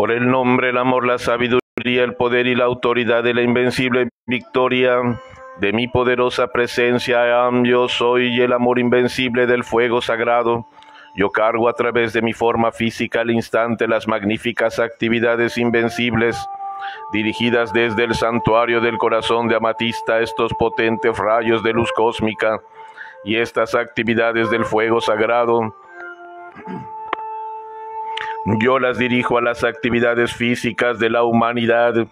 Por el nombre, el amor, la sabiduría, el poder y la autoridad de la invencible victoria de mi poderosa presencia, am, yo soy el amor invencible del fuego sagrado. Yo cargo a través de mi forma física al instante las magníficas actividades invencibles dirigidas desde el santuario del corazón de Amatista estos potentes rayos de luz cósmica y estas actividades del fuego sagrado. Yo las dirijo a las actividades físicas de la humanidad.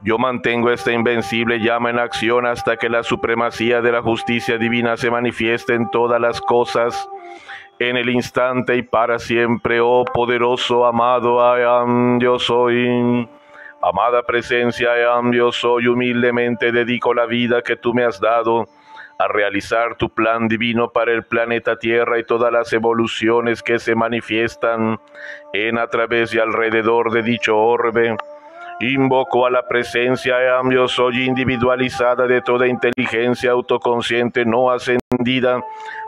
Yo mantengo esta invencible llama en acción hasta que la supremacía de la justicia divina se manifieste en todas las cosas, en el instante y para siempre, oh poderoso, amado, I yo soy. Amada presencia, I yo soy, humildemente dedico la vida que tú me has dado a realizar tu plan divino para el planeta Tierra y todas las evoluciones que se manifiestan en, a través y alrededor de dicho orbe. Invoco a la presencia, yo soy individualizada de toda inteligencia autoconsciente no ascendida,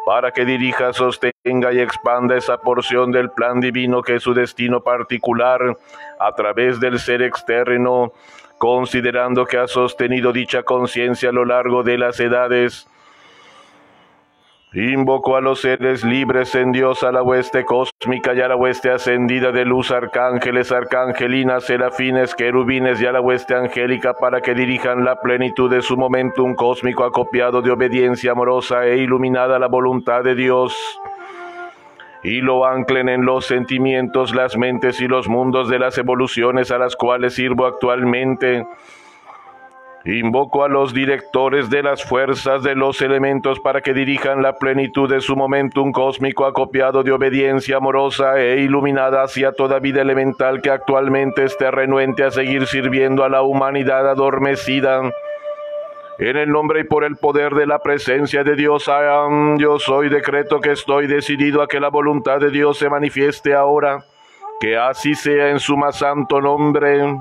para que dirija, sostenga y expanda esa porción del plan divino que es su destino particular a través del ser externo, considerando que ha sostenido dicha conciencia a lo largo de las edades Invoco a los seres libres en Dios, a la hueste cósmica y a la hueste ascendida de luz, arcángeles, arcangelinas, serafines, querubines y a la hueste angélica para que dirijan la plenitud de su momentum cósmico acopiado de obediencia amorosa e iluminada la voluntad de Dios. Y lo anclen en los sentimientos, las mentes y los mundos de las evoluciones a las cuales sirvo actualmente Invoco a los directores de las fuerzas de los elementos para que dirijan la plenitud de su momentum cósmico acopiado de obediencia amorosa e iluminada hacia toda vida elemental que actualmente esté renuente a seguir sirviendo a la humanidad adormecida. En el nombre y por el poder de la presencia de Dios, yo soy decreto que estoy decidido a que la voluntad de Dios se manifieste ahora. Que así sea en su más santo nombre.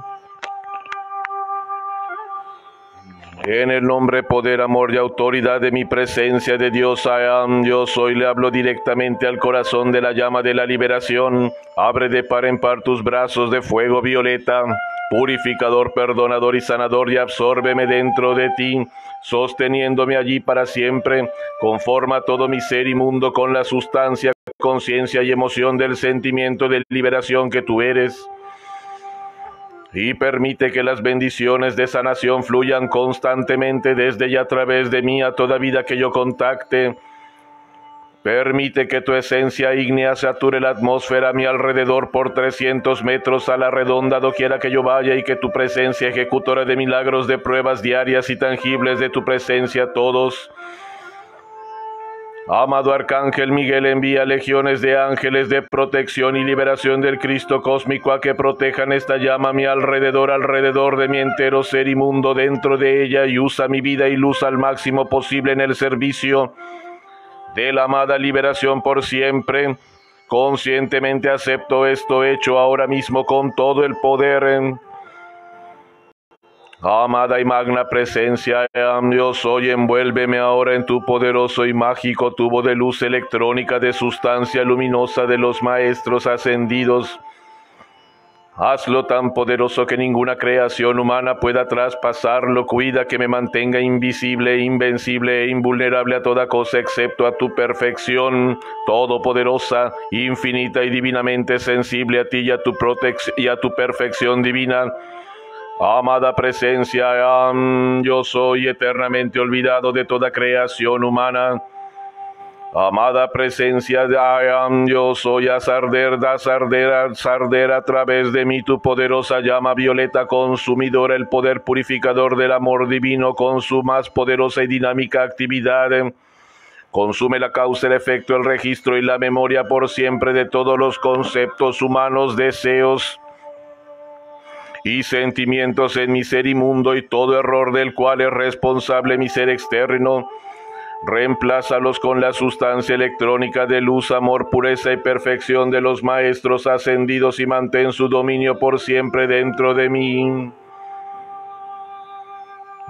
En el nombre, poder, amor y autoridad de mi presencia de Dios, am, yo soy, le hablo directamente al corazón de la llama de la liberación. Abre de par en par tus brazos de fuego violeta, purificador, perdonador y sanador, y absórbeme dentro de ti, sosteniéndome allí para siempre. Conforma todo mi ser y mundo con la sustancia, conciencia y emoción del sentimiento de liberación que tú eres y permite que las bendiciones de sanación fluyan constantemente desde y a través de mí a toda vida que yo contacte. Permite que tu esencia ígnea sature la atmósfera a mi alrededor por 300 metros a la redonda doquiera que yo vaya y que tu presencia ejecutora de milagros de pruebas diarias y tangibles de tu presencia todos Amado Arcángel Miguel envía legiones de ángeles de protección y liberación del Cristo cósmico a que protejan esta llama a mi alrededor, alrededor de mi entero ser y mundo dentro de ella y usa mi vida y luz al máximo posible en el servicio de la amada liberación por siempre. Conscientemente acepto esto hecho ahora mismo con todo el poder. En Amada y magna presencia, Dios, hoy envuélveme ahora en tu poderoso y mágico tubo de luz electrónica de sustancia luminosa de los maestros ascendidos. Hazlo tan poderoso que ninguna creación humana pueda traspasarlo. Cuida que me mantenga invisible, invencible e invulnerable a toda cosa excepto a tu perfección, todopoderosa, infinita y divinamente sensible a ti y a tu, y a tu perfección divina. Amada presencia, yo soy eternamente olvidado de toda creación humana. Amada presencia yo soy azarder, azarder, azarder a través de mí tu poderosa llama violeta consumidora, el poder purificador del amor divino con su más poderosa y dinámica actividad. Consume la causa, el efecto, el registro y la memoria por siempre de todos los conceptos humanos, deseos, y sentimientos en mi ser inmundo y todo error del cual es responsable mi ser externo. Reemplázalos con la sustancia electrónica de luz, amor, pureza y perfección de los maestros ascendidos y mantén su dominio por siempre dentro de mí.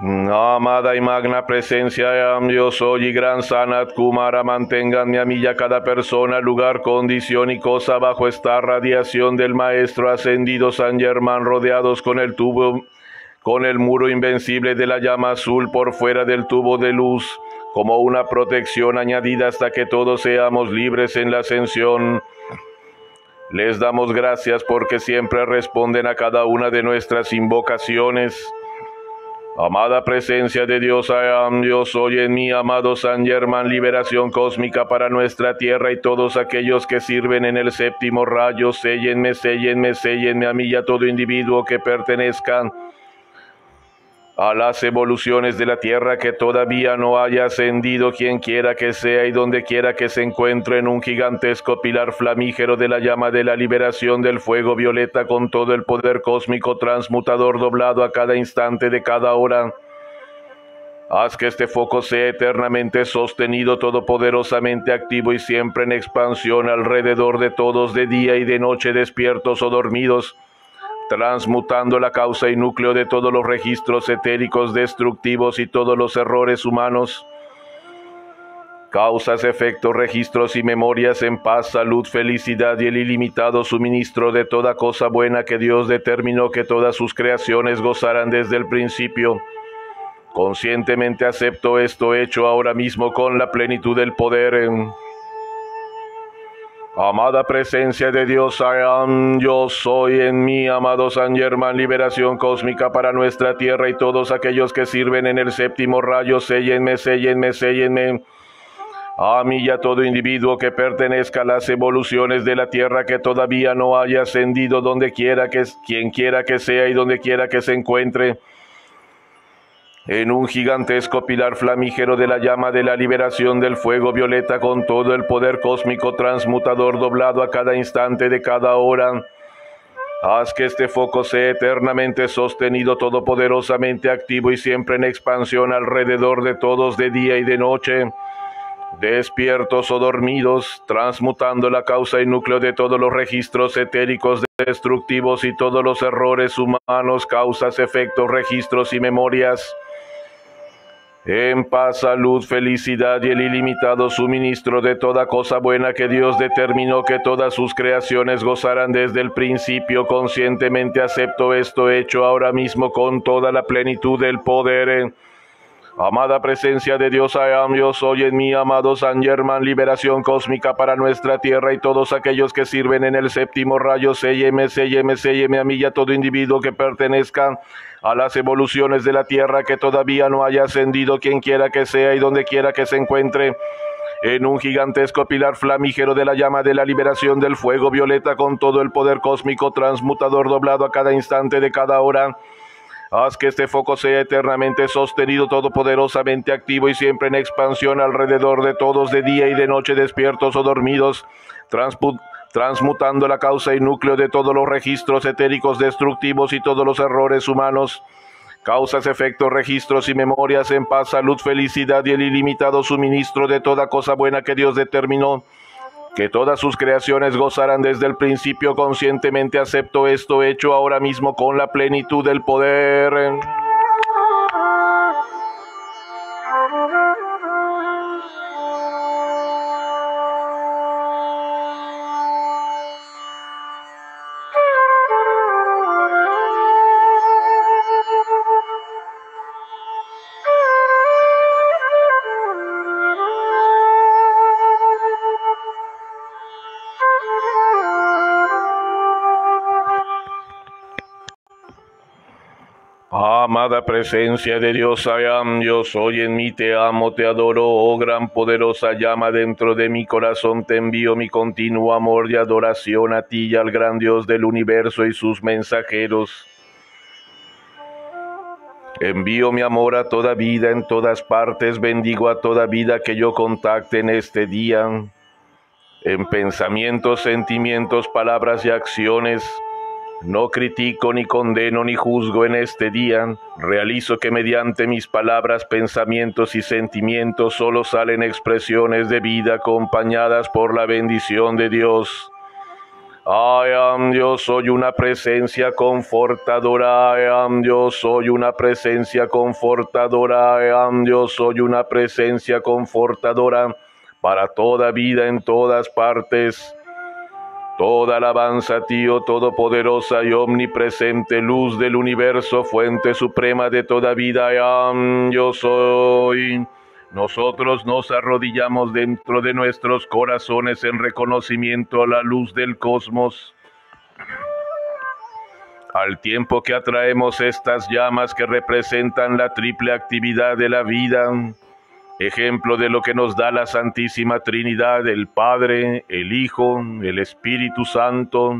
Amada y magna presencia, yo soy y gran Sanat Kumara, manténganme a mí a cada persona, lugar, condición y cosa bajo esta radiación del Maestro ascendido San Germán, rodeados con el tubo, con el muro invencible de la llama azul por fuera del tubo de luz, como una protección añadida hasta que todos seamos libres en la ascensión. Les damos gracias porque siempre responden a cada una de nuestras invocaciones. Amada presencia de Dios, yo soy en mí, amado San Germán, liberación cósmica para nuestra tierra y todos aquellos que sirven en el séptimo rayo, séllenme, séllenme, séllenme a mí y a todo individuo que pertenezcan a las evoluciones de la tierra que todavía no haya ascendido quien quiera que sea y donde quiera que se encuentre en un gigantesco pilar flamígero de la llama de la liberación del fuego violeta con todo el poder cósmico transmutador doblado a cada instante de cada hora. Haz que este foco sea eternamente sostenido, todopoderosamente activo y siempre en expansión alrededor de todos de día y de noche despiertos o dormidos transmutando la causa y núcleo de todos los registros etéricos destructivos y todos los errores humanos. Causas, efectos, registros y memorias en paz, salud, felicidad y el ilimitado suministro de toda cosa buena que Dios determinó que todas sus creaciones gozaran desde el principio. Conscientemente acepto esto hecho ahora mismo con la plenitud del poder. En Amada presencia de Dios, yo soy en mí, amado San Germán, liberación cósmica para nuestra tierra y todos aquellos que sirven en el séptimo rayo, séllenme, séllenme, séllenme. A mí y a todo individuo que pertenezca a las evoluciones de la tierra que todavía no haya ascendido donde quiera que, quien quiera que sea y donde quiera que se encuentre en un gigantesco pilar flamígero de la llama de la liberación del fuego violeta con todo el poder cósmico transmutador doblado a cada instante de cada hora. Haz que este foco sea eternamente sostenido, todopoderosamente activo y siempre en expansión alrededor de todos de día y de noche, despiertos o dormidos, transmutando la causa y núcleo de todos los registros etéricos destructivos y todos los errores humanos, causas, efectos, registros y memorias en paz, salud, felicidad y el ilimitado suministro de toda cosa buena que Dios determinó que todas sus creaciones gozaran desde el principio. Conscientemente acepto esto hecho ahora mismo con toda la plenitud del poder. Amada presencia de Dios, yo soy en mí, amado San Germán, liberación cósmica para nuestra tierra y todos aquellos que sirven en el séptimo rayo, sélleme, sélleme, sélleme a mí y a todo individuo que pertenezca a las evoluciones de la tierra que todavía no haya ascendido quien quiera que sea y donde quiera que se encuentre en un gigantesco pilar flamígero de la llama de la liberación del fuego violeta con todo el poder cósmico transmutador doblado a cada instante de cada hora Haz que este foco sea eternamente sostenido, todopoderosamente activo y siempre en expansión alrededor de todos de día y de noche despiertos o dormidos, transmutando la causa y núcleo de todos los registros etéricos destructivos y todos los errores humanos. Causas, efectos, registros y memorias en paz, salud, felicidad y el ilimitado suministro de toda cosa buena que Dios determinó que todas sus creaciones gozaran desde el principio conscientemente acepto esto hecho ahora mismo con la plenitud del poder. Amada presencia de Dios, am, yo soy en mí, te amo, te adoro, oh gran poderosa llama dentro de mi corazón, te envío mi continuo amor y adoración a ti y al gran Dios del universo y sus mensajeros. Envío mi amor a toda vida en todas partes, bendigo a toda vida que yo contacte en este día, en pensamientos, sentimientos, palabras y acciones no critico ni condeno ni juzgo en este día, realizo que mediante mis palabras, pensamientos y sentimientos solo salen expresiones de vida acompañadas por la bendición de Dios. I am, yo soy una presencia confortadora. I am, yo soy una presencia confortadora. I am, yo soy una presencia confortadora para toda vida en todas partes. Toda alabanza a ti, oh todopoderosa y omnipresente, luz del universo, fuente suprema de toda vida. Am, yo soy. Nosotros nos arrodillamos dentro de nuestros corazones en reconocimiento a la luz del cosmos. Al tiempo que atraemos estas llamas que representan la triple actividad de la vida, ejemplo de lo que nos da la Santísima Trinidad, el Padre, el Hijo, el Espíritu Santo,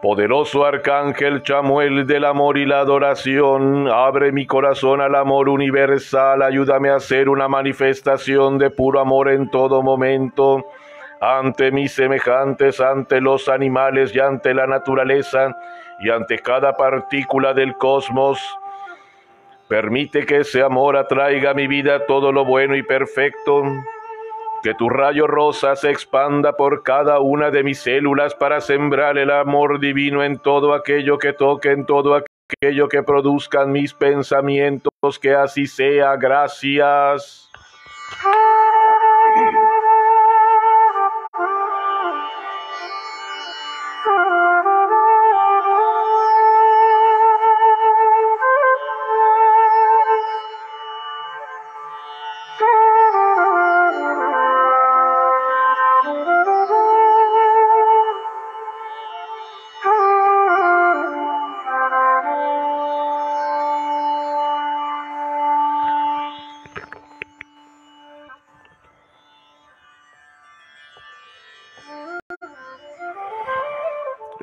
Poderoso Arcángel Chamuel del amor y la adoración, abre mi corazón al amor universal, ayúdame a ser una manifestación de puro amor en todo momento, ante mis semejantes, ante los animales y ante la naturaleza y ante cada partícula del cosmos. Permite que ese amor atraiga a mi vida todo lo bueno y perfecto que tu rayo rosa se expanda por cada una de mis células para sembrar el amor divino en todo aquello que toque, en todo aquello que produzcan mis pensamientos, que así sea. Gracias.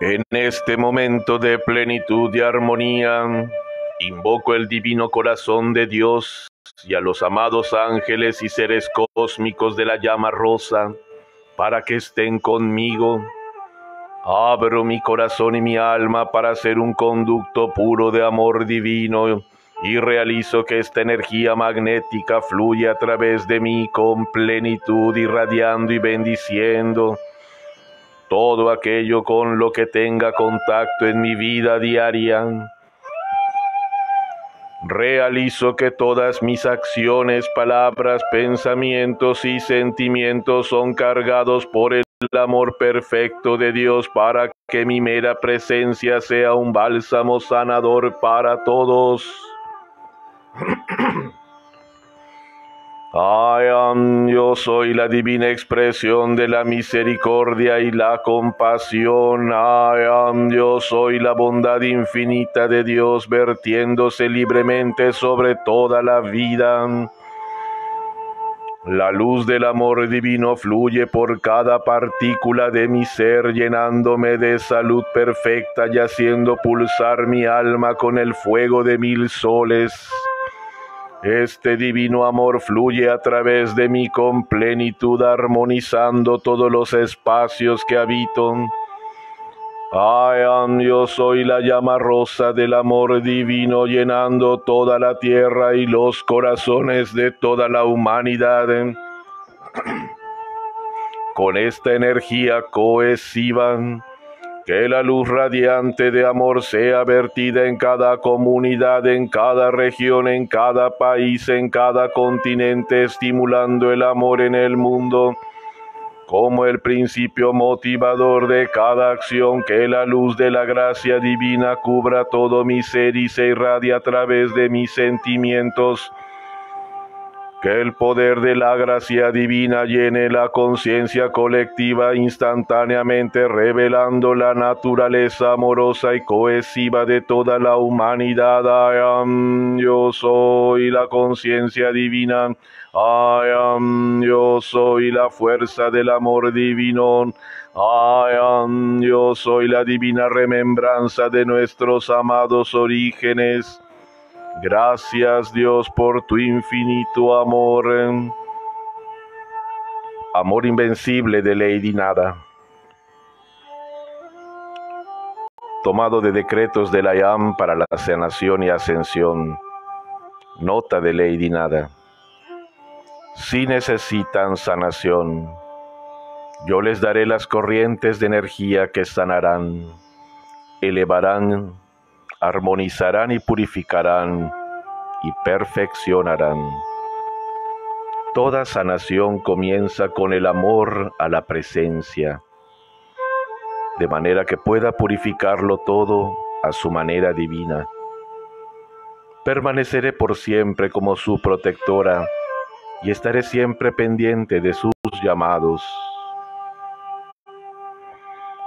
En este momento de plenitud y armonía, invoco el divino corazón de Dios y a los amados ángeles y seres cósmicos de la llama rosa para que estén conmigo. Abro mi corazón y mi alma para ser un conducto puro de amor divino y realizo que esta energía magnética fluya a través de mí con plenitud, irradiando y bendiciendo todo aquello con lo que tenga contacto en mi vida diaria. Realizo que todas mis acciones, palabras, pensamientos y sentimientos son cargados por el amor perfecto de Dios para que mi mera presencia sea un bálsamo sanador para todos. I am, yo soy la divina expresión de la misericordia y la compasión. I am, yo soy la bondad infinita de Dios vertiéndose libremente sobre toda la vida. La luz del amor divino fluye por cada partícula de mi ser, llenándome de salud perfecta y haciendo pulsar mi alma con el fuego de mil soles. Este divino amor fluye a través de mí con plenitud, armonizando todos los espacios que habito. I yo soy la llama rosa del amor divino, llenando toda la tierra y los corazones de toda la humanidad. Con esta energía cohesiva, que la luz radiante de amor sea vertida en cada comunidad, en cada región, en cada país, en cada continente, estimulando el amor en el mundo. Como el principio motivador de cada acción, que la luz de la gracia divina cubra todo mi ser y se irradie a través de mis sentimientos que el poder de la gracia divina llene la conciencia colectiva instantáneamente, revelando la naturaleza amorosa y cohesiva de toda la humanidad. I am, yo soy la conciencia divina. I am, yo soy la fuerza del amor divino. I am, yo soy la divina remembranza de nuestros amados orígenes. Gracias Dios por tu infinito amor. Amor invencible de Lady Nada. Tomado de decretos de la IAM para la sanación y ascensión. Nota de Lady Nada. Si necesitan sanación, Yo les daré las corrientes de energía que sanarán, elevarán, armonizarán y purificarán y perfeccionarán. Toda sanación comienza con el amor a la presencia, de manera que pueda purificarlo todo a su manera divina. Permaneceré por siempre como su protectora y estaré siempre pendiente de sus llamados.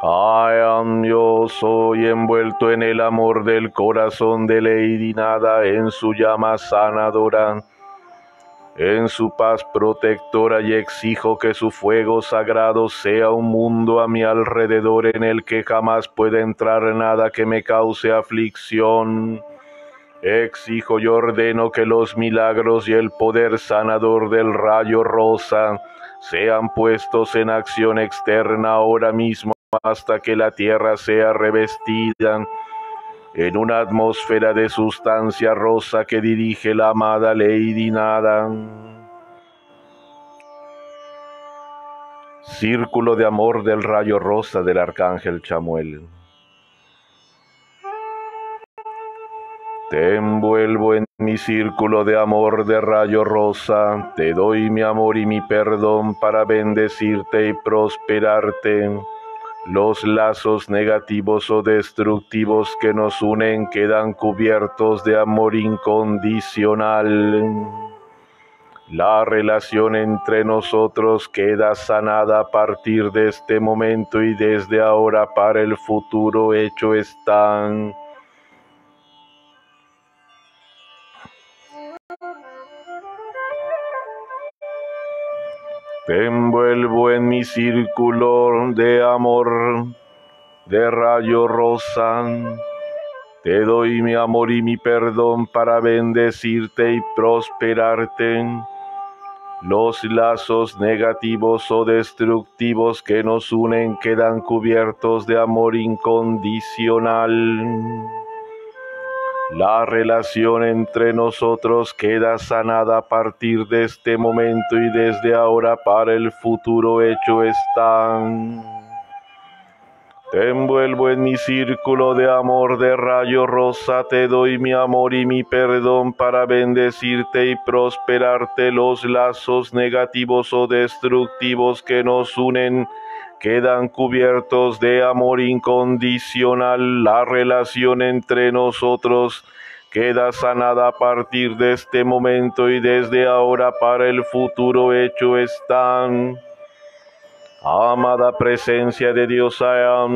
I am yo soy envuelto en el amor del corazón de Lady Nada en su llama sanadora en su paz protectora y exijo que su fuego sagrado sea un mundo a mi alrededor en el que jamás pueda entrar nada que me cause aflicción. Exijo y ordeno que los milagros y el poder sanador del rayo rosa sean puestos en acción externa ahora mismo hasta que la tierra sea revestida en una atmósfera de sustancia rosa que dirige la amada Lady Nada. Círculo de amor del rayo rosa del arcángel Chamuel. Te envuelvo en mi círculo de amor de rayo rosa, te doy mi amor y mi perdón para bendecirte y prosperarte. Los lazos negativos o destructivos que nos unen quedan cubiertos de amor incondicional. La relación entre nosotros queda sanada a partir de este momento y desde ahora para el futuro hecho están. Te envuelvo en mi círculo de amor, de rayo rosa. Te doy mi amor y mi perdón para bendecirte y prosperarte. Los lazos negativos o destructivos que nos unen quedan cubiertos de amor incondicional. La relación entre nosotros queda sanada a partir de este momento y desde ahora para el futuro hecho están. Te envuelvo en mi círculo de amor de rayo rosa, te doy mi amor y mi perdón para bendecirte y prosperarte los lazos negativos o destructivos que nos unen quedan cubiertos de amor incondicional. La relación entre nosotros queda sanada a partir de este momento y desde ahora para el futuro hecho están. Amada presencia de Dios,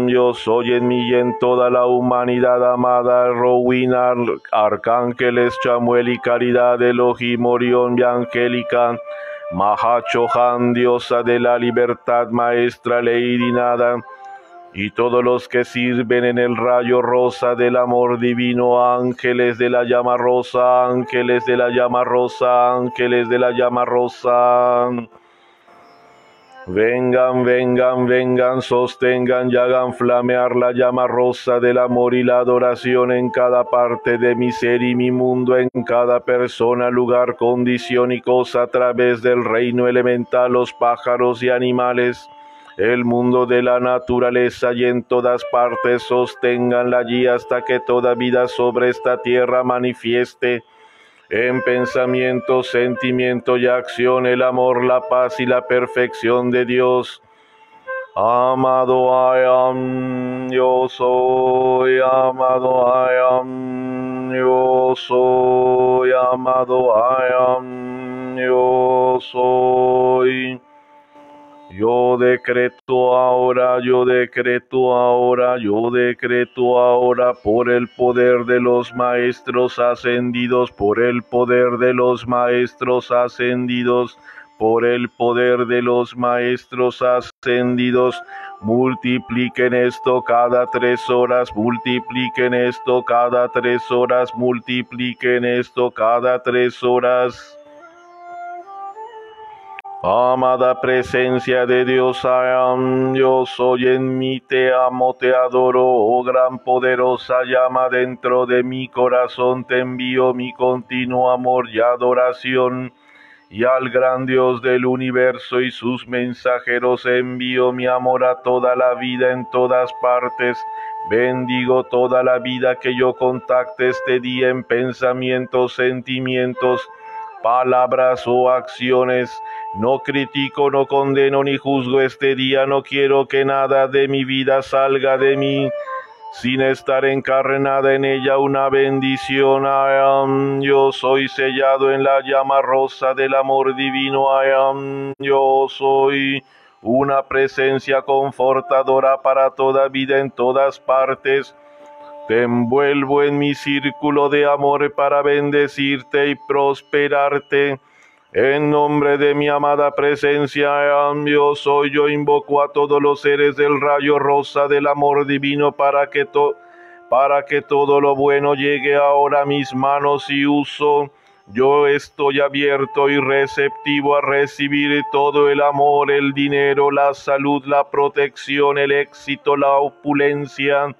yo soy en mí y en toda la humanidad, amada Rowena, Arcángeles, Chamuel y Caridad, Elohim, Orión y Angélica, Mahachohan, diosa de la libertad, maestra Lady Nada, y todos los que sirven en el rayo rosa del amor divino, ángeles de la llama rosa, ángeles de la llama rosa, ángeles de la llama rosa. Vengan, vengan, vengan, sostengan y hagan flamear la llama rosa del amor y la adoración en cada parte de mi ser y mi mundo, en cada persona, lugar, condición y cosa a través del reino elemental, los pájaros y animales, el mundo de la naturaleza y en todas partes sosténganla allí hasta que toda vida sobre esta tierra manifieste en pensamiento, sentimiento y acción el amor, la paz y la perfección de Dios. Amado I am, yo soy, amado I am, yo soy, amado I am, yo soy. Yo decreto ahora, yo decreto ahora, yo decreto ahora por el poder de los maestros ascendidos, por el poder de los maestros ascendidos, por el poder de los maestros ascendidos. Multipliquen esto cada tres horas, multipliquen esto cada tres horas, multipliquen esto cada tres horas. Amada presencia de Dios, yo soy en mí, te amo, te adoro, oh gran poderosa llama dentro de mi corazón, te envío mi continuo amor y adoración y al gran Dios del universo y sus mensajeros envío mi amor a toda la vida en todas partes. Bendigo toda la vida que yo contacte este día en pensamientos, sentimientos, palabras o acciones. No critico, no condeno ni juzgo este día, no quiero que nada de mi vida salga de mí sin estar encarnada en ella una bendición. yo soy sellado en la llama rosa del amor divino. yo soy una presencia confortadora para toda vida en todas partes. Te envuelvo en mi círculo de amor para bendecirte y prosperarte. En nombre de mi amada presencia, yo soy, yo invoco a todos los seres del rayo rosa del amor divino para que, para que todo lo bueno llegue ahora a mis manos y uso. Yo estoy abierto y receptivo a recibir todo el amor, el dinero, la salud, la protección, el éxito, la opulencia.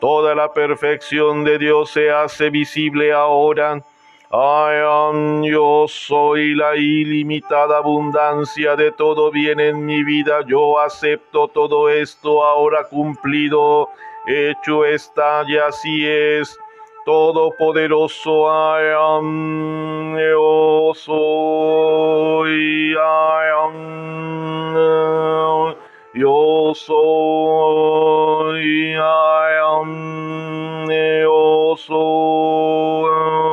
Toda la perfección de Dios se hace visible ahora yo soy la ilimitada abundancia de todo bien en mi vida. Yo acepto todo esto ahora cumplido. Hecho está y así es. Todopoderoso, I am, yo soy, I yo soy, I yo soy.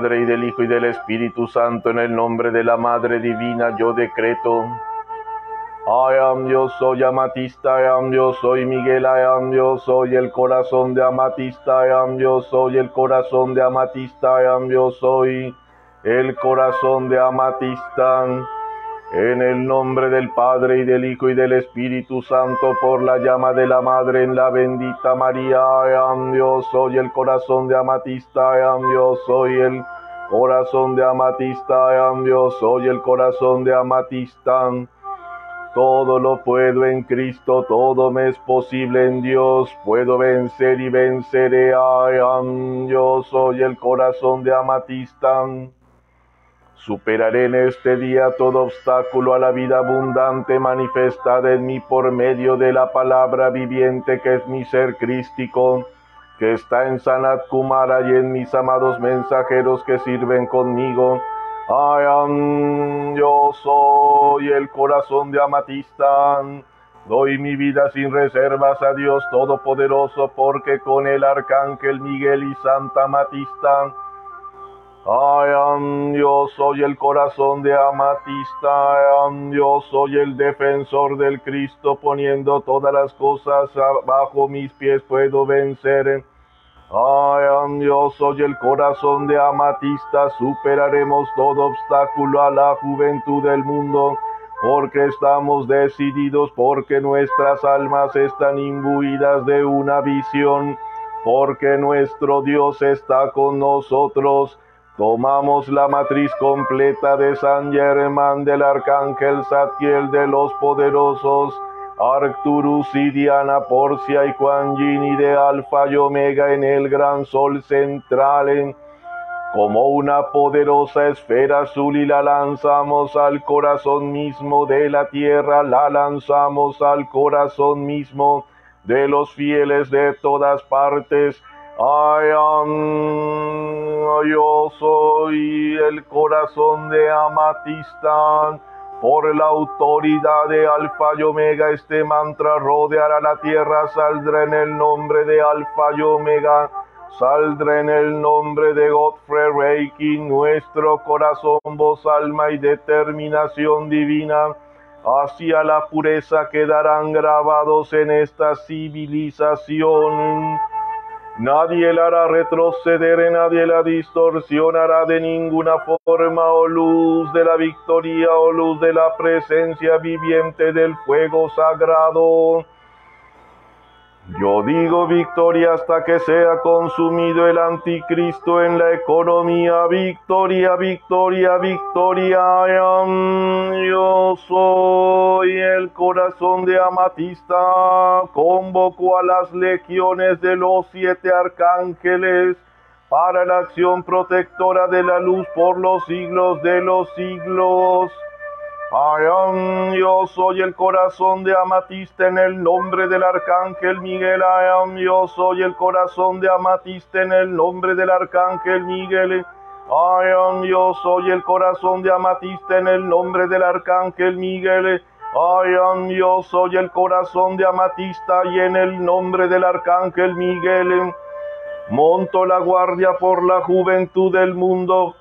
Padre y del Hijo y del Espíritu Santo, en el nombre de la Madre Divina, yo decreto. I am soy Amatista, I am soy Miguel, I am soy el corazón de Amatista, I am soy el corazón de Amatista, I am soy el corazón de Amatista. En el nombre del Padre y del Hijo y del Espíritu Santo, por la llama de la Madre en la bendita María, Dios soy el corazón de amatista, Dios soy el corazón de amatista, Dios soy el corazón de amatista. Todo lo puedo en Cristo, todo me es posible en Dios, puedo vencer y venceré, Dios soy el corazón de amatista. Superaré en este día todo obstáculo a la vida abundante manifestada en mí por medio de la palabra viviente que es mi ser crístico, que está en Sanat Kumara y en mis amados mensajeros que sirven conmigo. I yo soy el corazón de Amatista. Doy mi vida sin reservas a Dios Todopoderoso, porque con el Arcángel Miguel y Santa Amatista I yo soy el corazón de Amatista, I yo soy el defensor del Cristo, poniendo todas las cosas bajo mis pies puedo vencer. Ay, Dios, soy el corazón de amatista, superaremos todo obstáculo a la juventud del mundo, porque estamos decididos, porque nuestras almas están imbuidas de una visión, porque nuestro Dios está con nosotros. Tomamos la matriz completa de San Germán del Arcángel Satiel de los Poderosos, Arcturus y Diana Porcia y Quan Yin de Alfa y Omega en el gran sol central. como una poderosa esfera azul y la lanzamos al corazón mismo de la tierra, la lanzamos al corazón mismo de los fieles de todas partes. I am, yo soy el corazón de Amatista por la autoridad de Alfa y Omega, este mantra rodeará la tierra, saldrá en el nombre de Alfa y Omega, saldrá en el nombre de Godfrey Reiki, nuestro corazón, voz, alma y determinación divina. Hacia la pureza quedarán grabados en esta civilización. Nadie la hará retroceder, nadie la distorsionará de ninguna forma o luz de la victoria o luz de la presencia viviente del fuego sagrado. Yo digo victoria hasta que sea consumido el anticristo en la economía. Victoria, victoria, victoria. Yo soy el corazón de Amatista. Convoco a las legiones de los siete arcángeles para la acción protectora de la luz por los siglos de los siglos. Ayam, yo soy el corazón de amatista en el nombre del arcángel Miguel. Ayam, yo soy el corazón de amatista en el nombre del arcángel Miguel. Ayam, yo soy el corazón de amatista en el nombre del arcángel Miguel. Ayam, yo soy el corazón de amatista y en el nombre del arcángel Miguel. Monto la guardia por la juventud del mundo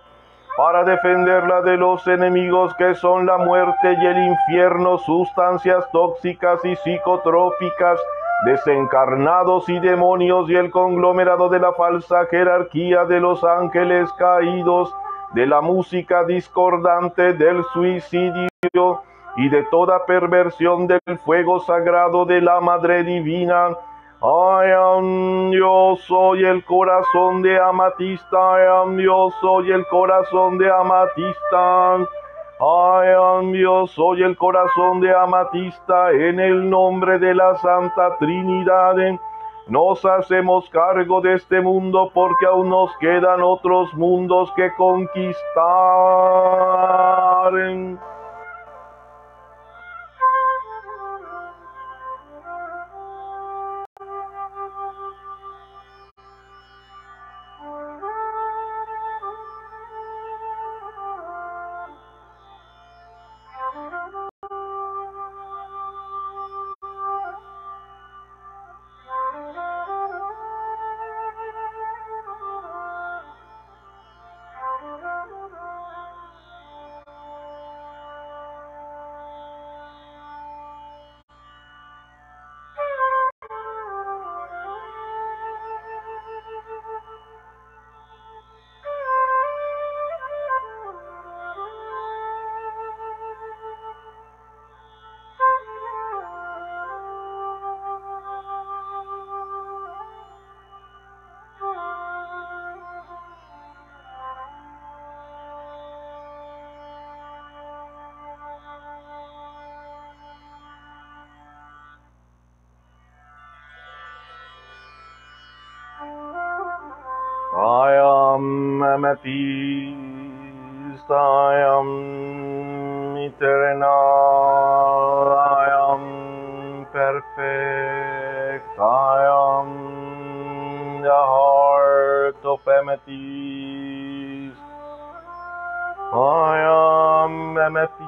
para defenderla de los enemigos que son la muerte y el infierno, sustancias tóxicas y psicotrópicas, desencarnados y demonios y el conglomerado de la falsa jerarquía de los ángeles caídos, de la música discordante del suicidio y de toda perversión del fuego sagrado de la Madre Divina, I yo soy el corazón de amatista, I am, yo soy el corazón de amatista. I yo soy el corazón de amatista en el nombre de la Santa Trinidad. Nos hacemos cargo de este mundo porque aún nos quedan otros mundos que conquistar. Am amethyst, I am eternal, I am perfect, I am the heart of amethyst. I am amethyst,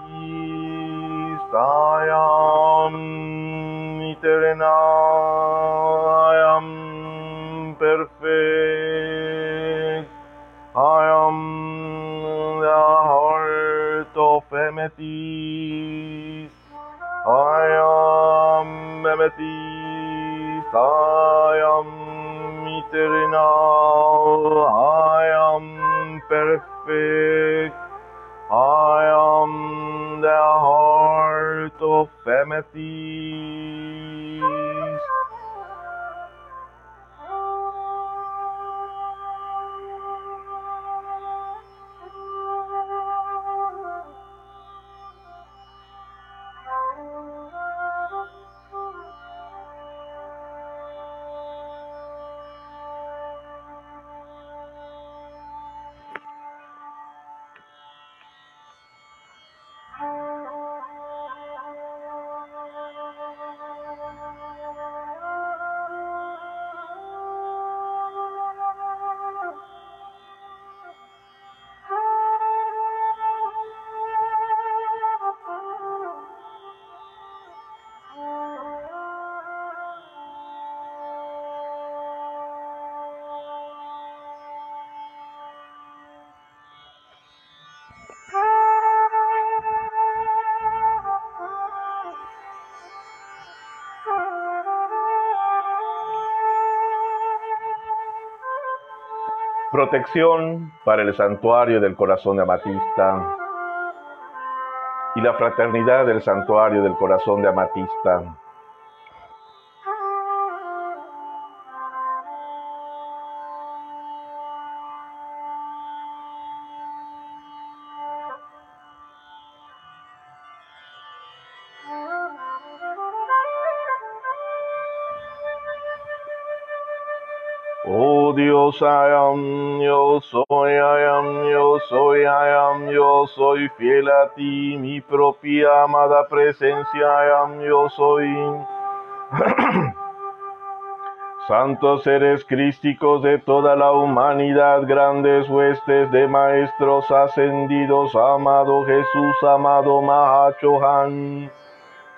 I am eternal, amethyst. I am amethyst. I am eternal. I am perfect. I am the heart of Amethyst. Protección para el santuario del corazón de Amatista y la fraternidad del santuario del corazón de Amatista. I am, yo soy, I am, soy, I am, soy fiel a ti, mi propia amada presencia, I am, yo soy. Santos seres crísticos de toda la humanidad, grandes huestes de maestros ascendidos, amado Jesús, amado Mahachohan,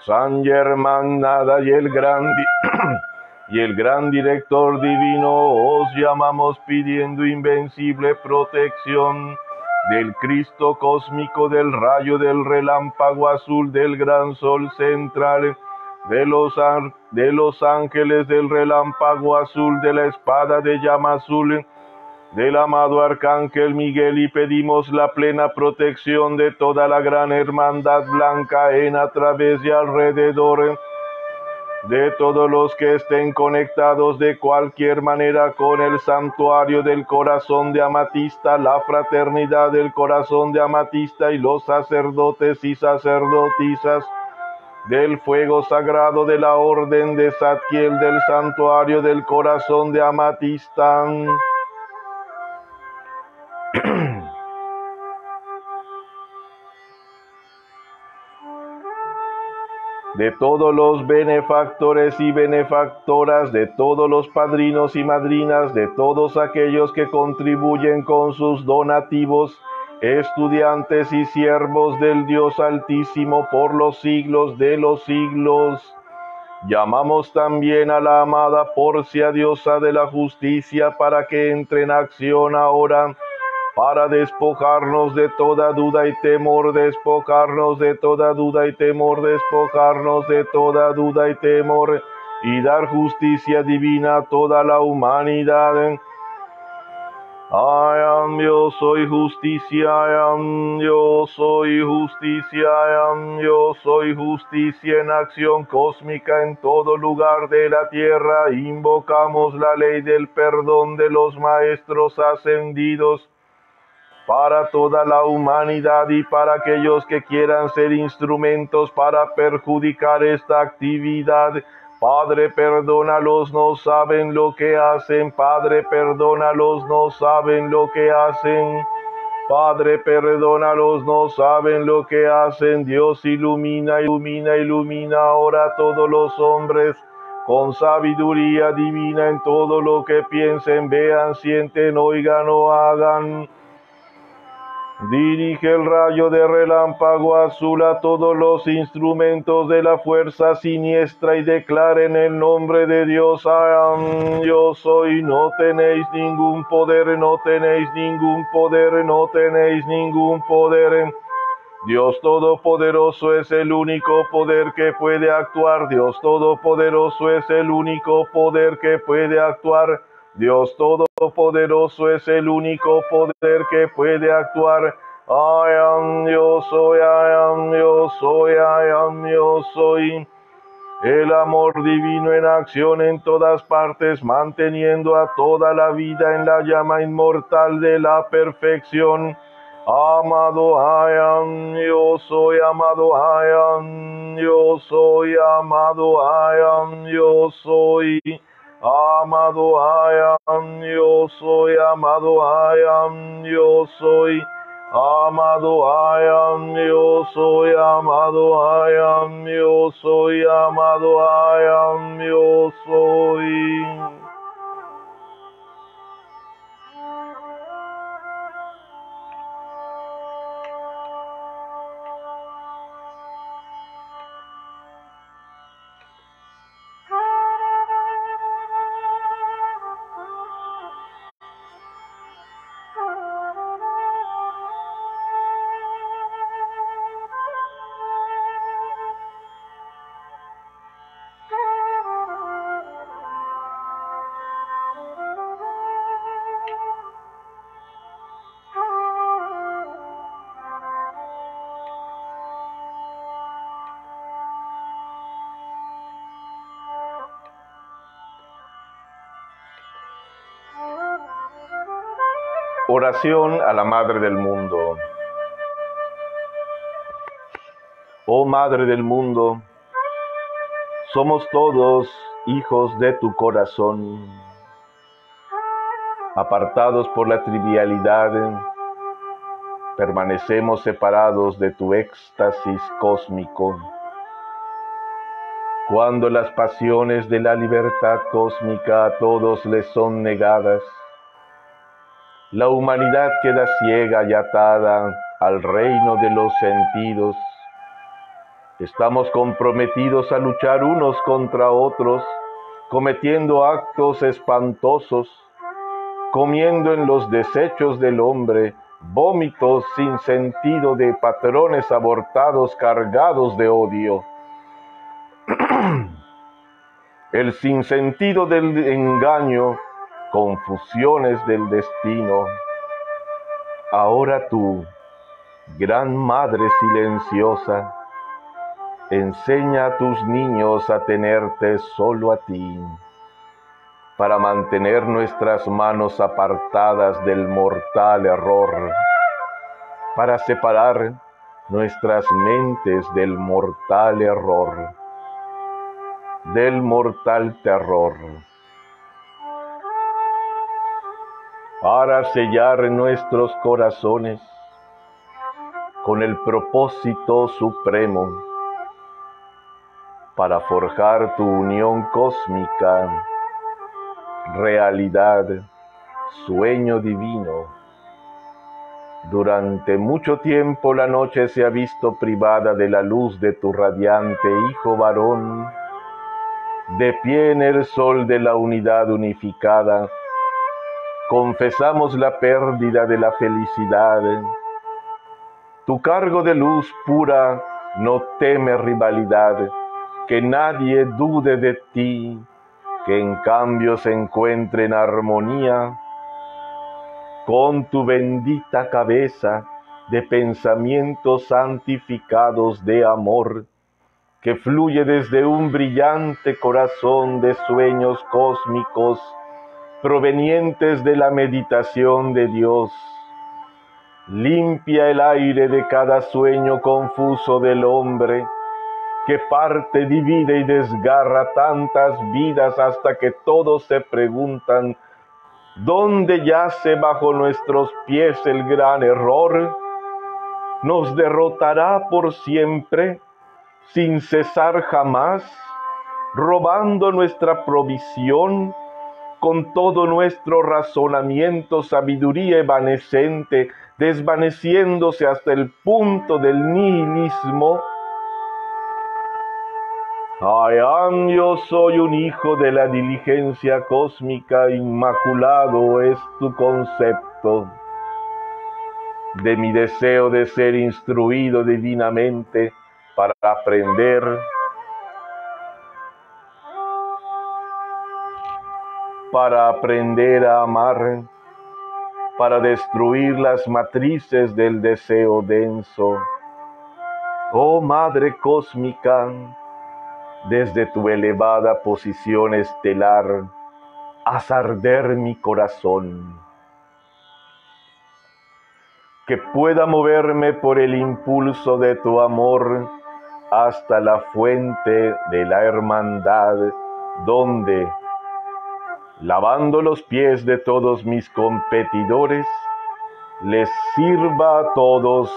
San Germán Nada y el gran y el gran director divino os llamamos pidiendo invencible protección del Cristo cósmico, del rayo del relámpago azul, del gran sol central, de los, de los ángeles del relámpago azul, de la espada de llama azul, del amado arcángel Miguel y pedimos la plena protección de toda la gran hermandad blanca en a través y alrededor de todos los que estén conectados de cualquier manera con el santuario del corazón de Amatista, la fraternidad del corazón de Amatista y los sacerdotes y sacerdotisas del fuego sagrado de la orden de Zadkiel del santuario del corazón de Amatista. De todos los benefactores y benefactoras, de todos los padrinos y madrinas, de todos aquellos que contribuyen con sus donativos, estudiantes y siervos del Dios Altísimo por los siglos de los siglos. Llamamos también a la amada Porcia, diosa de la justicia, para que entre en acción ahora para despojarnos de toda duda y temor, despojarnos de toda duda y temor, despojarnos de toda duda y temor, y dar justicia divina a toda la humanidad. I yo soy justicia, I am, yo soy justicia, I am, yo soy justicia en acción cósmica en todo lugar de la tierra. Invocamos la ley del perdón de los maestros ascendidos para toda la humanidad y para aquellos que quieran ser instrumentos para perjudicar esta actividad. Padre, perdónalos, no saben lo que hacen. Padre, perdónalos, no saben lo que hacen. Padre, perdónalos, no saben lo que hacen. Dios ilumina, ilumina, ilumina ahora a todos los hombres con sabiduría divina en todo lo que piensen, vean, sienten, oigan o hagan. Dirige el rayo de relámpago azul a todos los instrumentos de la fuerza siniestra y declare en el nombre de Dios, yo soy, no tenéis ningún poder, no tenéis ningún poder, no tenéis ningún poder. Dios Todopoderoso es el único poder que puede actuar, Dios Todopoderoso es el único poder que puede actuar Dios Todopoderoso es el único poder que puede actuar. I am, soy, I am, yo soy, I am, soy. El amor divino en acción en todas partes, manteniendo a toda la vida en la llama inmortal de la perfección. Amado I yo soy amado I yo soy amado I yo soy. Amado I am, yo soy, amado I am, yo soy. Amado I am, yo soy, amado I am, yo soy, amado I am, yo soy. Oración a la Madre del Mundo. Oh Madre del Mundo, somos todos hijos de tu corazón, apartados por la trivialidad, permanecemos separados de tu éxtasis cósmico. Cuando las pasiones de la libertad cósmica a todos les son negadas, la humanidad queda ciega y atada al reino de los sentidos. Estamos comprometidos a luchar unos contra otros, cometiendo actos espantosos, comiendo en los desechos del hombre vómitos sin sentido de patrones abortados cargados de odio. El sinsentido del engaño confusiones del destino. Ahora tú, gran Madre silenciosa, enseña a tus niños a tenerte solo a ti, para mantener nuestras manos apartadas del mortal error, para separar nuestras mentes del mortal error, del mortal terror para sellar nuestros corazones con el propósito supremo, para forjar tu unión cósmica, realidad, sueño divino. Durante mucho tiempo la noche se ha visto privada de la luz de tu radiante Hijo varón, de pie en el sol de la unidad unificada, confesamos la pérdida de la felicidad. Tu cargo de luz pura no teme rivalidad, que nadie dude de ti, que en cambio se encuentre en armonía con tu bendita cabeza de pensamientos santificados de amor, que fluye desde un brillante corazón de sueños cósmicos provenientes de la meditación de Dios. Limpia el aire de cada sueño confuso del hombre, que parte, divide y desgarra tantas vidas hasta que todos se preguntan, ¿dónde yace bajo nuestros pies el gran error? ¿Nos derrotará por siempre, sin cesar jamás, robando nuestra provisión? Con todo nuestro razonamiento, sabiduría evanescente, desvaneciéndose hasta el punto del nihilismo. I am, yo soy un hijo de la diligencia cósmica, inmaculado es tu concepto. De mi deseo de ser instruido divinamente para aprender para aprender a amar, para destruir las matrices del deseo denso. Oh Madre Cósmica, desde tu elevada posición estelar, haz arder mi corazón. Que pueda moverme por el impulso de tu amor hasta la fuente de la hermandad, donde, lavando los pies de todos mis competidores, les sirva a todos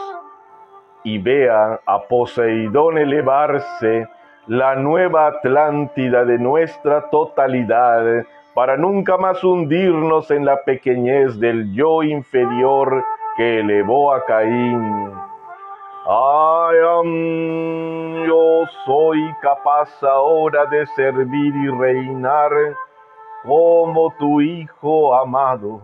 y vea a Poseidón elevarse la nueva Atlántida de nuestra totalidad para nunca más hundirnos en la pequeñez del yo inferior que elevó a Caín. Ay, yo soy capaz ahora de servir y reinar como tu Hijo amado.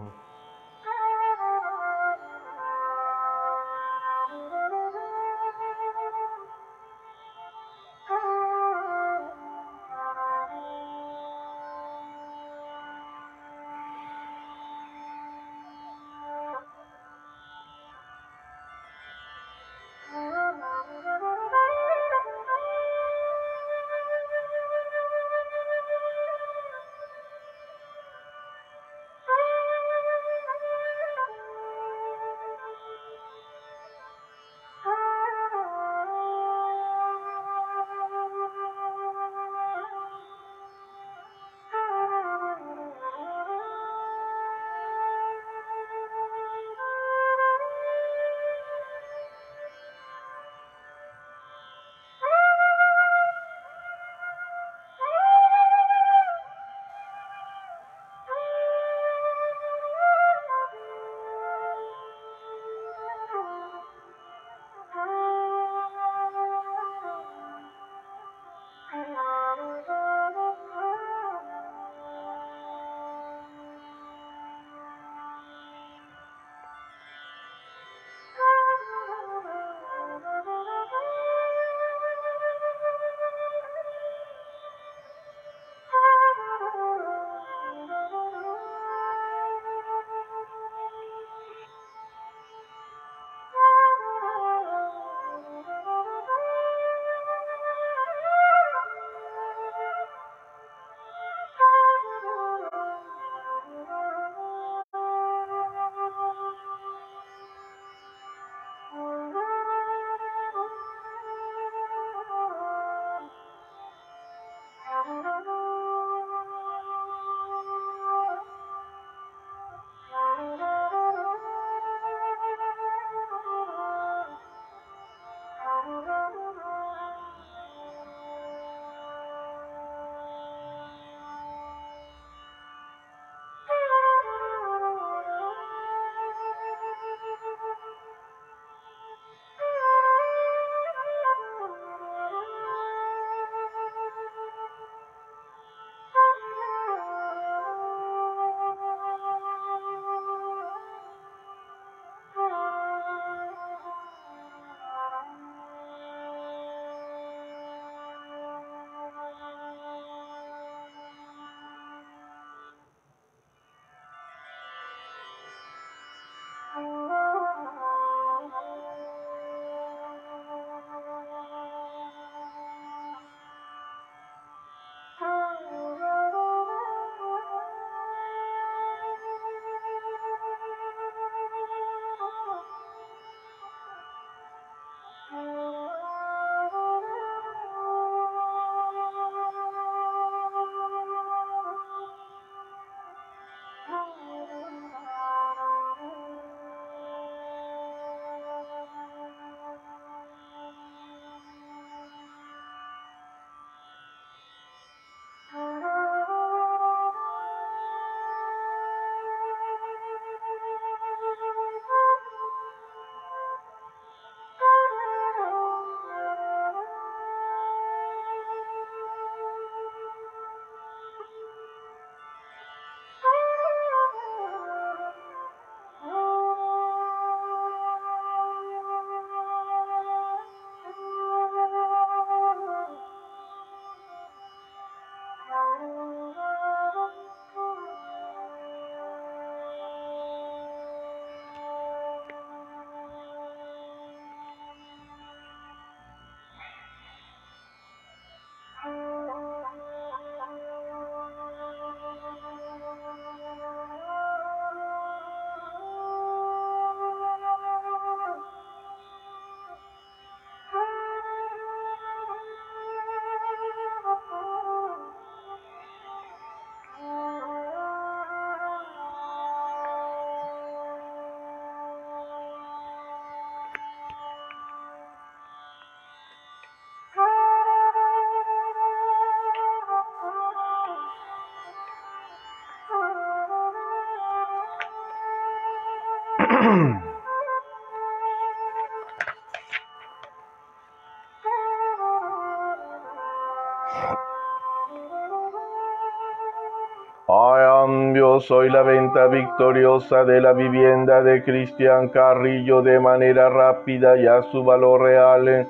Yo soy la venta victoriosa de la vivienda de Cristian Carrillo de manera rápida y a su valor real.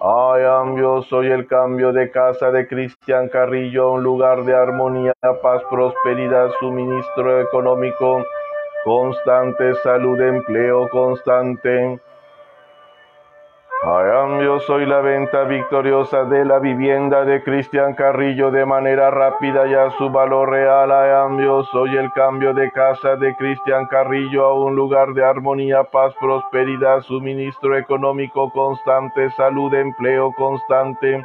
I am soy el cambio de casa de Cristian Carrillo, un lugar de armonía, paz, prosperidad, suministro económico constante, salud, empleo constante. I yo soy la venta victoriosa de la vivienda de Cristian Carrillo de manera rápida y a su valor real. I yo soy el cambio de casa de Cristian Carrillo a un lugar de armonía, paz, prosperidad, suministro económico constante, salud, empleo constante.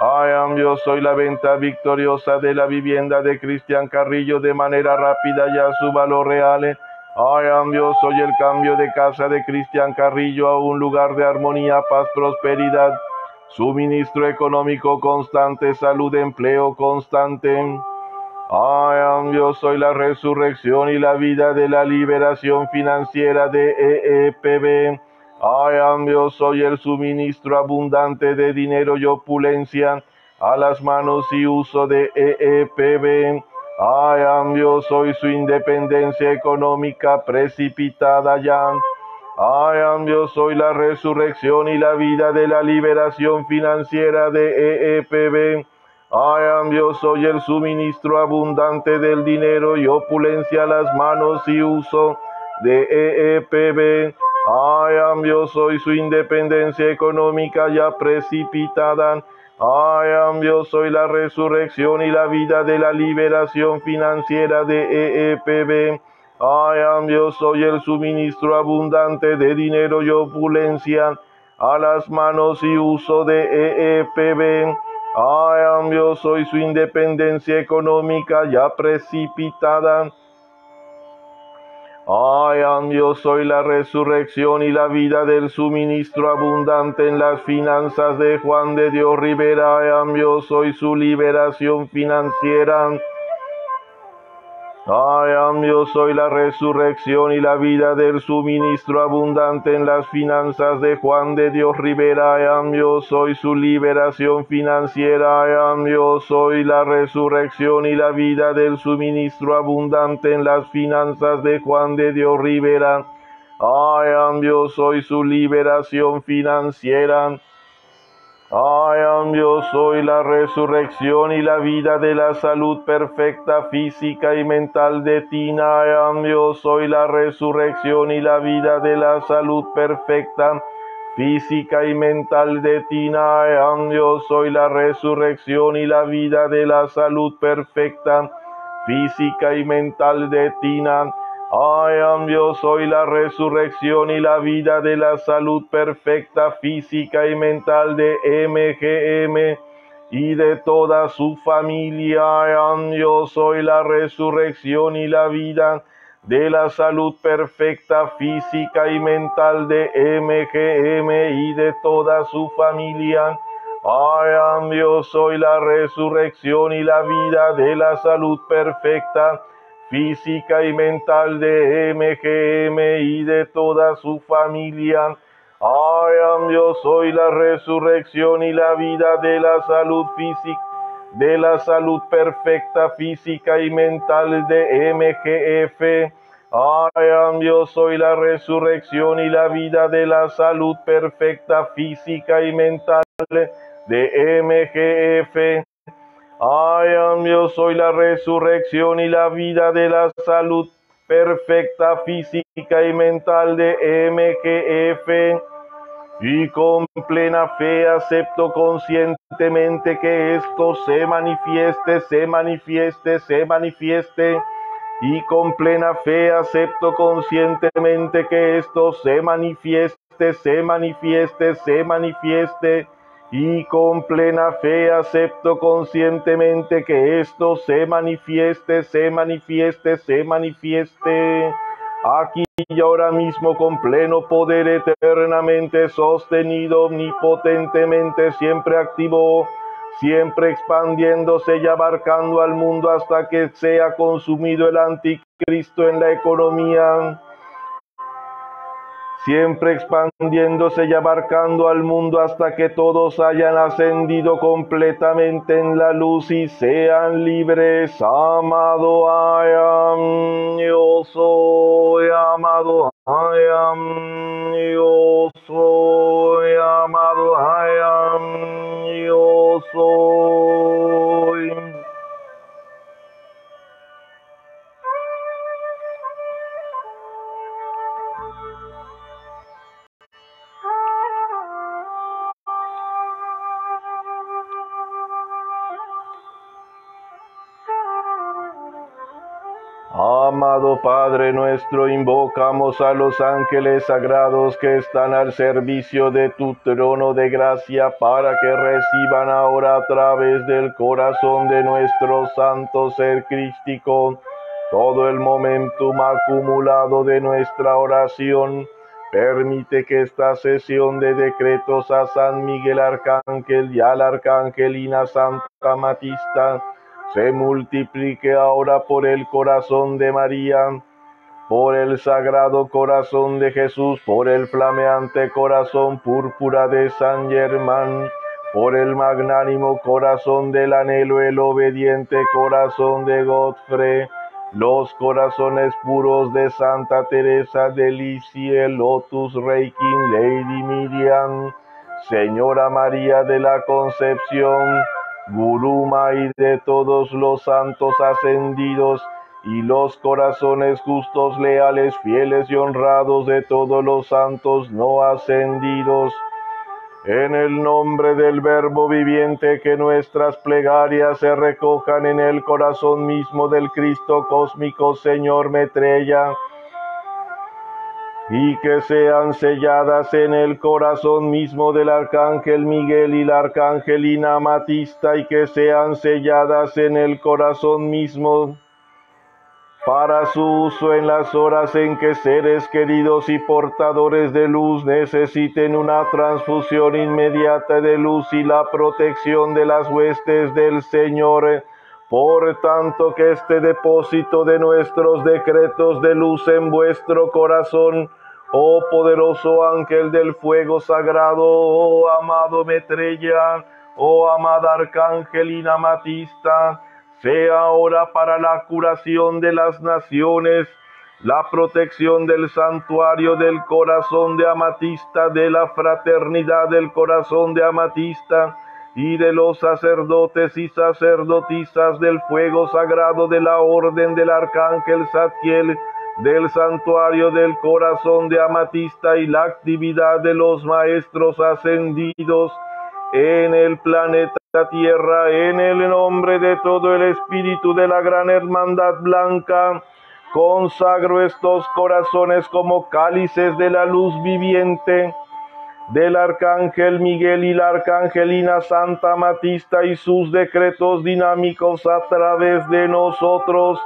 I yo soy la venta victoriosa de la vivienda de Cristian Carrillo de manera rápida y a su valor real. Ay, Dios, soy el cambio de casa de Cristian Carrillo a un lugar de armonía, paz, prosperidad, suministro económico constante, salud, empleo constante. Ay, Dios, soy la resurrección y la vida de la liberación financiera de EEPB. Ay, Dios, soy el suministro abundante de dinero y opulencia a las manos y uso de EEPB. Ay, Dios, soy su independencia económica precipitada ya. Ay, Dios, soy la resurrección y la vida de la liberación financiera de EEPB. Ay, Dios, soy el suministro abundante del dinero y opulencia a las manos y uso de EEPB. Ay, Dios, soy su independencia económica ya precipitada I am yo soy la resurrección y la vida de la liberación financiera de EEPB. I am yo soy el suministro abundante de dinero y opulencia a las manos y uso de EEPB. I am yo soy su independencia económica ya precipitada Ay, yo soy la resurrección y la vida del suministro abundante en las finanzas de Juan de Dios Rivera. Ay, yo soy su liberación financiera. Ay, yo soy la resurrección y la vida del suministro abundante en las finanzas de Juan de Dios Rivera. Ay, yo soy su liberación financiera. Ay, yo soy la resurrección y la vida del suministro abundante en las finanzas de Juan de Dios Rivera. Ay, yo soy su liberación financiera. I am yo soy la resurrección y la vida de la salud perfecta física y mental de Tina. I am yo soy la resurrección y la vida de la salud perfecta física y mental de Tina. I am yo soy la resurrección y la vida de la salud perfecta física y mental de Tina. I am yo soy la resurrección y la vida de la salud perfecta física y mental de MGM y de toda su familia. I am yo soy la resurrección y la vida de la salud perfecta física y mental de MGM y de toda su familia. I am yo soy la resurrección y la vida de la salud perfecta física y mental de MGM y de toda su familia. Ay, yo soy la resurrección y la vida de la salud física, de la salud perfecta física y mental de MGF. Ay, yo soy la resurrección y la vida de la salud perfecta física y mental de MGF. Ay, yo soy la resurrección y la vida de la salud perfecta física y mental de MGF. Y con plena fe acepto conscientemente que esto se manifieste, se manifieste, se manifieste. Y con plena fe acepto conscientemente que esto se manifieste, se manifieste, se manifieste y con plena fe acepto conscientemente que esto se manifieste, se manifieste, se manifieste. Aquí y ahora mismo con pleno poder eternamente sostenido, omnipotentemente, siempre activo, siempre expandiéndose y abarcando al mundo hasta que sea consumido el anticristo en la economía siempre expandiéndose y abarcando al mundo hasta que todos hayan ascendido completamente en la luz y sean libres. Amado I am, yo soy amado I am, yo soy amado I am, yo soy. Amado Padre nuestro, invocamos a los ángeles sagrados que están al servicio de tu trono de gracia para que reciban ahora a través del corazón de nuestro santo ser crístico todo el momentum acumulado de nuestra oración. Permite que esta sesión de decretos a San Miguel Arcángel y a la Arcangelina Santa Matista se multiplique ahora por el corazón de María, por el sagrado corazón de Jesús, por el flameante corazón púrpura de San Germán, por el magnánimo corazón del anhelo, el obediente corazón de Godfrey, los corazones puros de Santa Teresa de Lisieux, Lotus Reikin, Lady Miriam, Señora María de la Concepción, Guruma y de todos los santos ascendidos, y los corazones justos, leales, fieles y honrados de todos los santos no ascendidos. En el nombre del Verbo viviente, que nuestras plegarias se recojan en el corazón mismo del Cristo cósmico, Señor Metrella y que sean selladas en el corazón mismo del arcángel Miguel y la arcangelina Amatista y que sean selladas en el corazón mismo para su uso en las horas en que seres queridos y portadores de luz necesiten una transfusión inmediata de luz y la protección de las huestes del Señor. Por tanto que este depósito de nuestros decretos de luz en vuestro corazón, oh poderoso ángel del fuego sagrado, oh amado Metrella, oh amada arcangelina Matista, sea ahora para la curación de las naciones, la protección del santuario del corazón de Amatista, de la fraternidad del corazón de Amatista, y de los sacerdotes y sacerdotisas del fuego sagrado de la orden del arcángel Satiel, del santuario del corazón de Amatista y la actividad de los maestros ascendidos en el planeta Tierra, en el nombre de todo el espíritu de la gran hermandad blanca, consagro estos corazones como cálices de la luz viviente del arcángel Miguel y la arcangelina Santa Matista y sus decretos dinámicos a través de nosotros.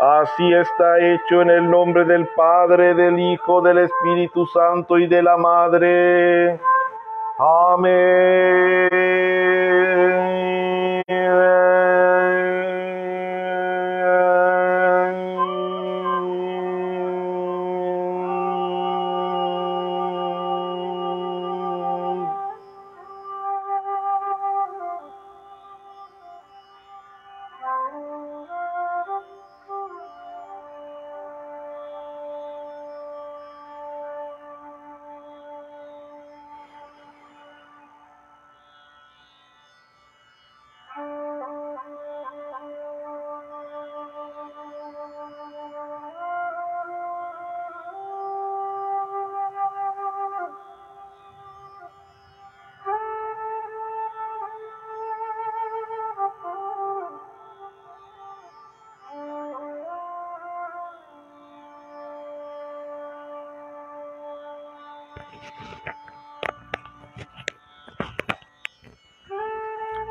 Así está hecho en el nombre del Padre, del Hijo, del Espíritu Santo y de la Madre. Amén.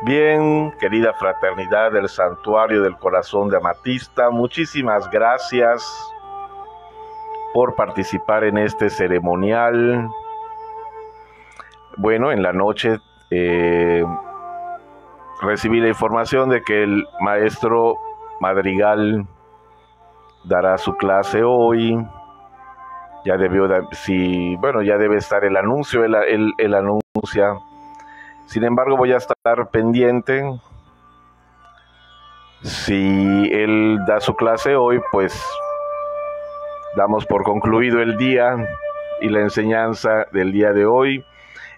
Bien, querida fraternidad del Santuario del Corazón de Amatista, muchísimas gracias por participar en este ceremonial. Bueno, en la noche eh, recibí la información de que el maestro Madrigal dará su clase hoy Ya debió, si, bueno, ya debe estar el anuncio, el, el anuncia. Sin embargo, voy a estar pendiente. Si él da su clase hoy, pues damos por concluido el día y la enseñanza del día de hoy.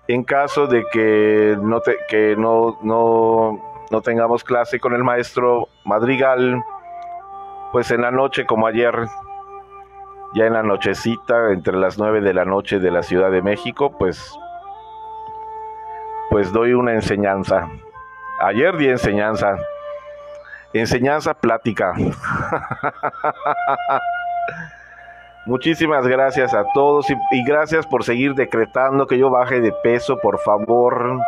En caso de que no, que no, no tengamos clase con el maestro Madrigal, pues en la noche como ayer, ya en la nochecita, entre las 9 de la noche de la Ciudad de México, pues, pues doy una enseñanza. Ayer di enseñanza. Enseñanza plática. Muchísimas gracias a todos y, gracias por seguir decretando que yo baje de peso, por favor.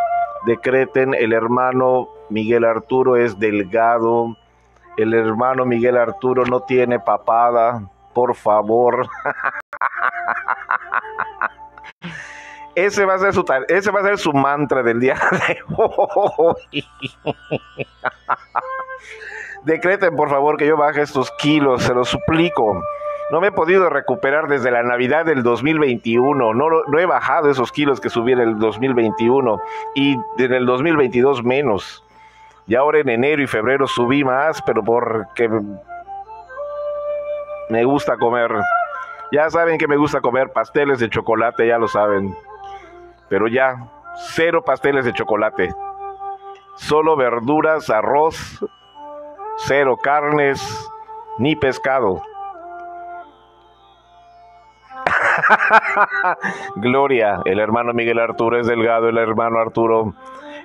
Decreten, el hermano Miguel Arturo es delgado, el hermano Miguel Arturo no tiene papada, por favor. Ese va a ser su ese va a ser su mantra del día de hoy. Decreten, por favor, que yo baje estos kilos, se los suplico. No me he podido recuperar desde la Navidad del 2021. No, no he bajado esos kilos que subí en el 2021 y en el 2022 menos. Y ahora en enero y febrero subí más, pero porque me gusta comer. Ya saben que me gusta comer pasteles de chocolate, ya lo saben. Pero ya, cero pasteles de chocolate. Solo verduras, arroz, cero carnes, ni pescado. Gloria, el hermano Miguel Arturo es delgado, el hermano Arturo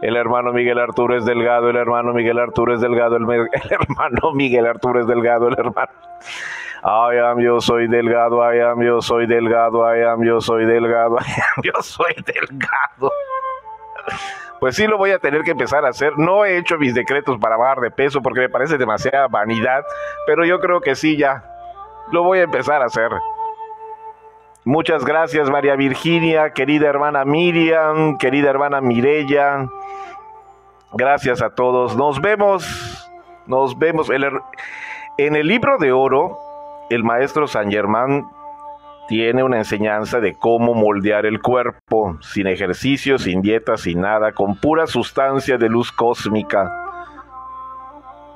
el hermano Miguel Arturo es delgado, el hermano Miguel Arturo es delgado, el, hermano Miguel Arturo es delgado, el hermano. I am, yo soy delgado, I am, yo soy delgado, I am, yo soy delgado, I am, yo soy delgado. Pues sí lo voy a tener que empezar a hacer. No he hecho mis decretos para bajar de peso porque me parece demasiada vanidad, pero yo creo que sí ya. Lo voy a empezar a hacer. Muchas gracias María Virginia, querida hermana Miriam, querida hermana Mirella. Gracias a todos. Nos vemos, nos vemos. En el libro de oro, el maestro San Germán tiene una enseñanza de cómo moldear el cuerpo, sin ejercicio, sin dieta, sin nada, con pura sustancia de luz cósmica.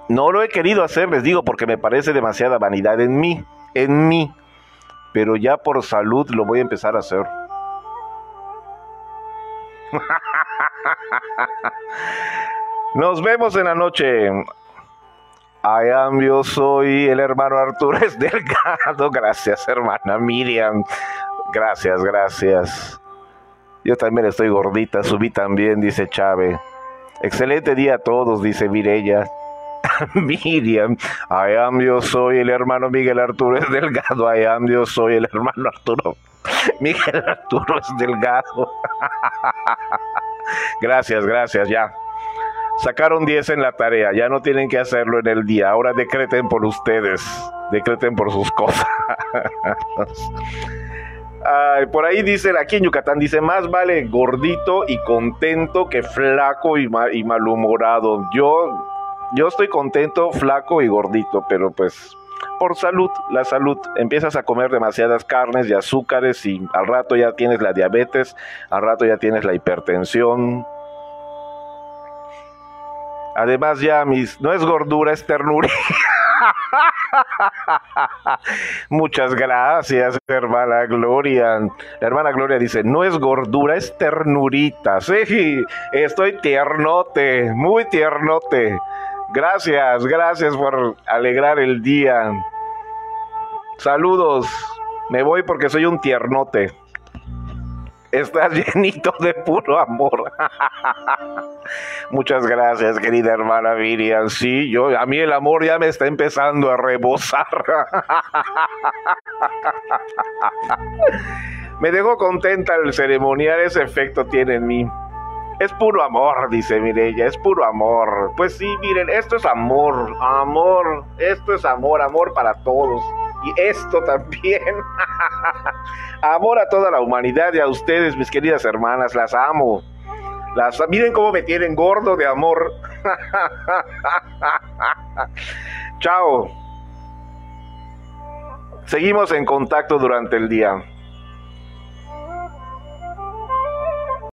No lo he querido hacer, les digo, porque me parece demasiada vanidad en mí, en mí pero ya por salud lo voy a empezar a hacer. Nos vemos en la noche. I am, yo soy el hermano Arturo es delgado. Gracias, hermana Miriam. Gracias, gracias. Yo también estoy gordita, subí también, dice Chávez. Excelente día a todos, dice Mirella. Miriam, I am, yo soy el hermano Miguel Arturo es delgado, I am, yo soy el hermano Arturo. Miguel Arturo es delgado. gracias, gracias, ya. Sacaron 10 en la tarea, ya no tienen que hacerlo en el día, ahora decreten por ustedes, decreten por sus cosas. por ahí dice, aquí en Yucatán dice, más vale gordito y contento que flaco y, y malhumorado. Yo yo estoy contento, flaco y gordito, pero pues por salud, la salud. Empiezas a comer demasiadas carnes y azúcares y al rato ya tienes la diabetes, al rato ya tienes la hipertensión. Además ya mis no es gordura, es ternura. Muchas gracias, hermana Gloria. Hermana Gloria dice, no es gordura, es ternurita. Sí, estoy tiernote, muy tiernote. Gracias, gracias por alegrar el día. Saludos. Me voy porque soy un tiernote. Estás llenito de puro amor. Muchas gracias, querida hermana Miriam. Sí, yo, a mí el amor ya me está empezando a rebosar. me dejó contenta el ceremonial, ese efecto tiene en mí. Es puro amor, dice Mirella, es puro amor. Pues sí, miren, esto es amor, amor, esto es amor, amor para todos. Y esto también. amor a toda la humanidad y a ustedes, mis queridas hermanas, las amo. Las, miren cómo me tienen gordo de amor. Chao. Seguimos en contacto durante el día.